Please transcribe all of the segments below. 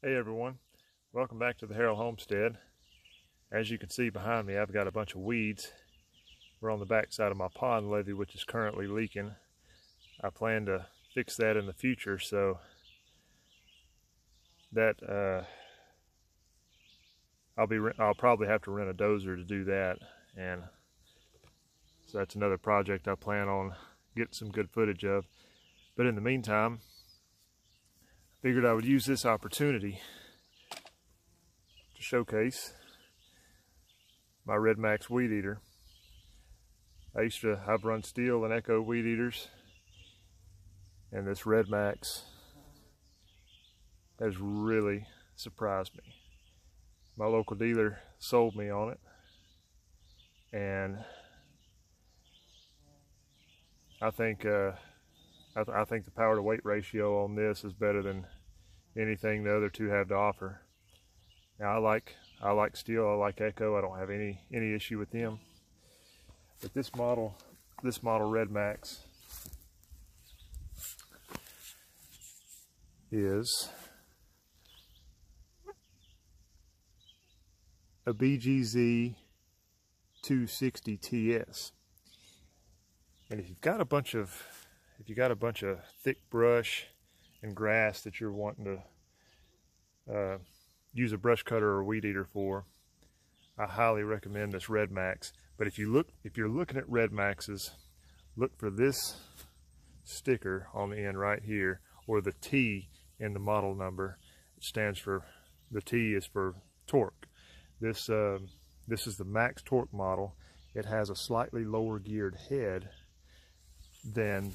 Hey everyone, welcome back to the Harrell Homestead. As you can see behind me, I've got a bunch of weeds. We're on the back side of my pond levee, which is currently leaking. I plan to fix that in the future, so that uh, I'll be I'll probably have to rent a dozer to do that, and so that's another project I plan on getting some good footage of. But in the meantime, figured I would use this opportunity to showcase my Redmax weed eater. I used to, I've run Stihl and Echo weed eaters and this Redmax has really surprised me. My local dealer sold me on it and I think uh, I, th I, think the power to weight ratio on this is better than anything the other two have to offer. Now I like I like Stihl. I like Echo. I don't have any any issue with them. But this model, this model Redmax is a BGZ 260 TS. And if you've got a bunch of if you got a bunch of thick brush and grass that you're wanting to uh, use a brush cutter or weed eater for, I highly recommend this Redmax. But if you look, if you're looking at Redmaxes, look for this sticker on the end right here, or the T in the model number. It stands for, the T is for torque. This, uh, this is the Max Torque model. It has a slightly lower geared head than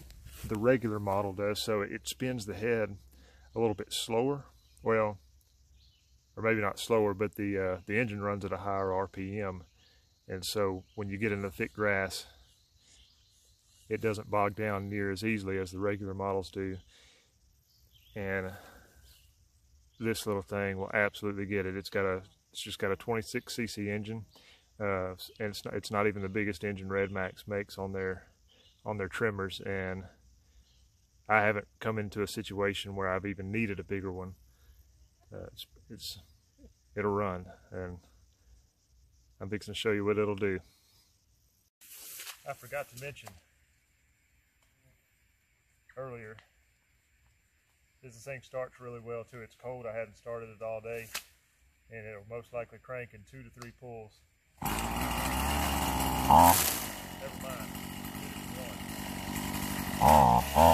the regular model does, so it spins the head a little bit slower. Well, or maybe not slower, but the uh, the engine runs at a higher RPM, and so when you get into thick grass, it doesn't bog down near as easily as the regular models do. And this little thing will absolutely get it. It's got a it's just got a 26 cc engine, uh, and it's not, it's not even the biggest engine Redmax makes on their on their trimmers, and I haven't come into a situation where I've even needed a bigger one. Uh, it's, it's, it'll run, and I'm fixing to show you what it'll do. I forgot to mention earlier, this thing starts really well too. It's cold. I hadn't started it all day, and it'll most likely crank in two to three pulls. Never mind.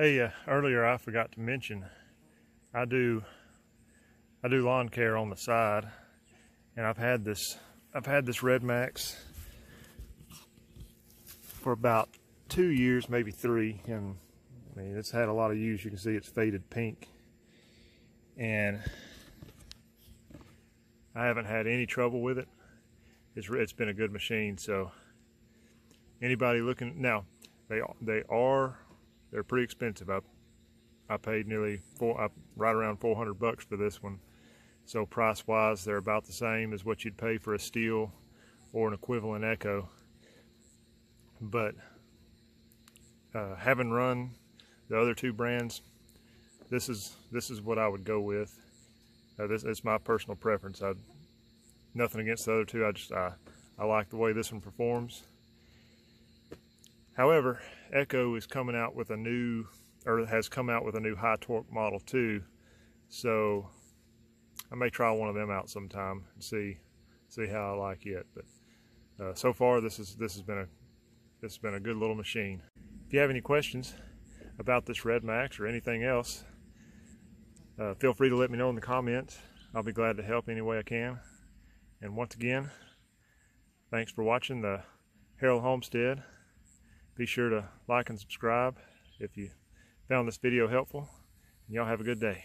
Hey, uh, earlier I forgot to mention, I do, I do lawn care on the side, and I've had this, I've had this Redmax for about two years, maybe three, and I mean it's had a lot of use. You can see it's faded pink, and I haven't had any trouble with it. It's it's been a good machine. So anybody looking now, they they are they're pretty expensive. I I paid nearly four right around 400 bucks for this one. So price wise, they're about the same as what you'd pay for a Stihl or an equivalent Echo. But uh, having run the other two brands, this is this is what I would go with. Uh, this is my personal preference. I nothing against the other two. I just I I like the way this one performs. However, Echo is coming out with a new or has come out with a new high torque model too. So I may try one of them out sometime and see see how I like it. But uh, so far, this is this has been a this has been a good little machine. If you have any questions about this Redmax or anything else, uh, feel free to let me know in the comments. I'll be glad to help any way I can. And once again, thanks for watching the Harrell Homestead. Be sure to like and subscribe if you found this video helpful. And y'all have a good day.